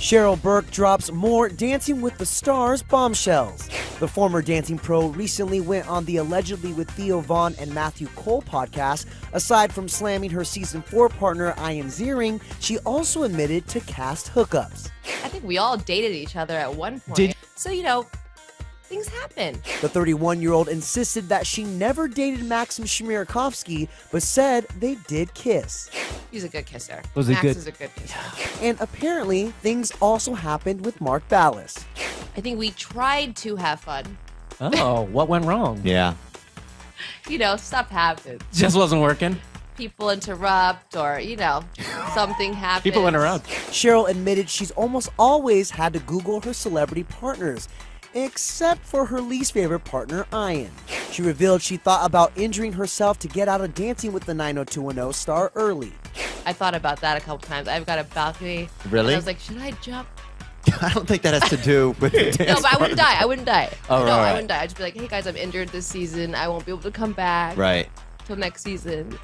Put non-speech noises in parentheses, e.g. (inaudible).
Cheryl Burke drops more Dancing with the Stars bombshells. The former dancing pro recently went on the Allegedly with Theo Von and Matthew Cole podcast. Aside from slamming her season four partner Ian Ziering, she also admitted to cast hookups. I think we all dated each other at one point. Did- so, you know, things happen. The 31 year old insisted that she never dated Maksim Chmerkovskiy, but said they did kiss. He's a good kisser. Was Max good? is a good kisser. And apparently, things also happened with Mark Ballas. I think we tried to have fun. Oh, what went wrong? (laughs) Yeah. You know, stuff happens. Just wasn't working. People interrupt, or you know, something (laughs) happens. People interrupt. Cheryl admitted she's almost always had to Google her celebrity partners, except for her least favorite partner, Ian. She revealed she thought about injuring herself to get out of dancing with the 90210 star early. I thought about that a couple times. I've got a balcony. Really? I was like, should I jump? (laughs) I don't think that has to do with the (laughs) dance. No, but I wouldn't die. I wouldn't die. Oh, no, right, I wouldn't die. I'd just be like, hey guys, I'm injured this season. I won't be able to come back Right. till next season.